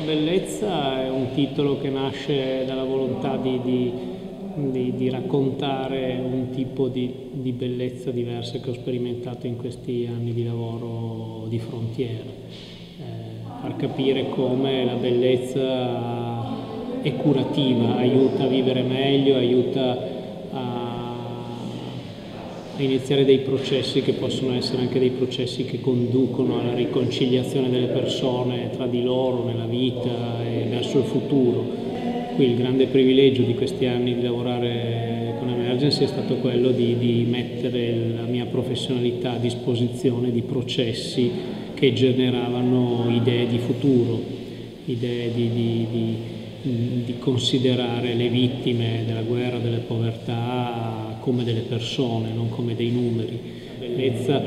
bellezza è un titolo che nasce dalla volontà di, di, di, di raccontare un tipo di, bellezza diversa che ho sperimentato in questi anni di lavoro di frontiera. Eh, far capire come la bellezza è curativa, aiuta a vivere meglio, aiuta a iniziare dei processi che possono essere anche dei processi che conducono alla riconciliazione delle persone tra di loro nella vita e verso il futuro. Qui il grande privilegio di questi anni di lavorare con Emergency è stato quello di, di mettere la mia professionalità a disposizione di processi che generavano idee di futuro, idee di, di, di considerare le vittime della guerra, delle povertà come delle persone, non come dei numeri. Bellezza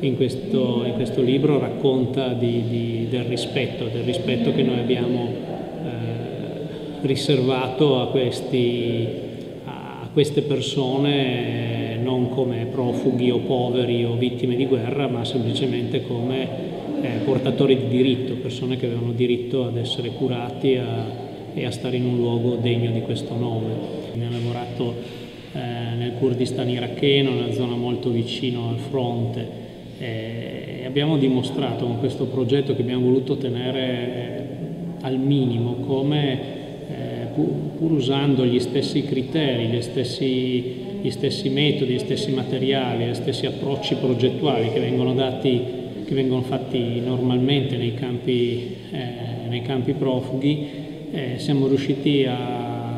in questo, in questo libro racconta di, di, del rispetto, del rispetto che noi abbiamo eh, riservato a, questi, a, queste persone eh, non come profughi o poveri o vittime di guerra, ma semplicemente come eh, portatori di diritto, persone che avevano diritto ad essere curati a, e a stare in un luogo degno di questo nome. Ha lavorato eh, nel Kurdistan iracheno, una zona molto vicino al fronte. Eh, abbiamo dimostrato con questo progetto che abbiamo voluto tenere eh, al minimo come eh, pur, usando gli stessi criteri, gli stessi, gli stessi metodi, gli stessi materiali, gli stessi approcci progettuali che vengono, dati, che vengono fatti normalmente nei campi, eh, nei campi profughi, eh, siamo riusciti a,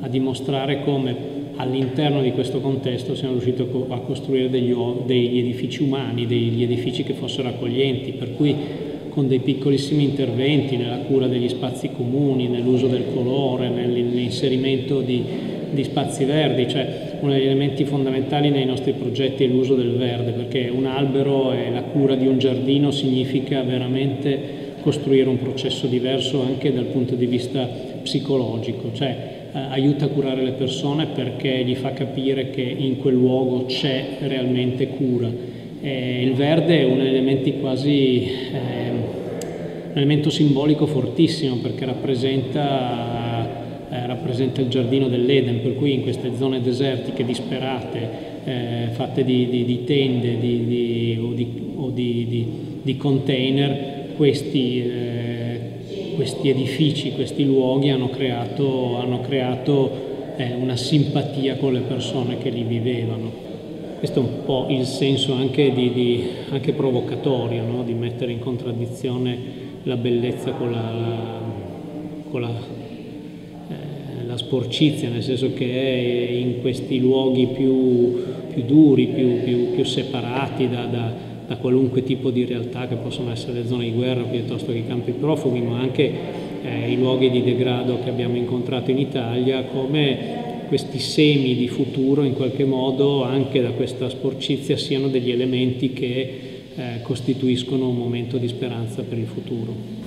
a dimostrare come all'interno di questo contesto siamo riusciti a costruire degli, degli, edifici umani, degli edifici che fossero accoglienti, per cui con dei piccolissimi interventi nella cura degli spazi comuni, nell'uso del colore, nell'inserimento di, di, spazi verdi, cioè uno degli elementi fondamentali nei nostri progetti è l'uso del verde, perché un albero e la cura di un giardino significa veramente costruire un processo diverso anche dal punto di vista psicologico, cioè eh, aiuta a curare le persone perché gli fa capire che in quel luogo c'è realmente cura. E il verde è un elemento quasi eh, un elemento simbolico fortissimo perché rappresenta, eh, rappresenta il giardino dell'Eden, per cui in queste zone desertiche disperate, eh, fatte di, di, di tende di, o, o di, container, questi eh, questi edifici, questi luoghi hanno creato, hanno creato eh, una simpatia con le persone che lì vivevano. Questo è un po' il senso anche, di, di, anche provocatorio, no? di mettere in contraddizione la bellezza con la, la, con la, eh, la sporcizia, nel senso che in questi luoghi più, più duri, più, più, più separati da, da da qualunque tipo di realtà che possono essere le zone di guerra piuttosto che i campi profughi, ma anche eh, i luoghi di degrado che abbiamo incontrato in Italia, come questi semi di futuro in qualche modo anche da questa sporcizia siano degli elementi che eh, costituiscono un momento di speranza per il futuro.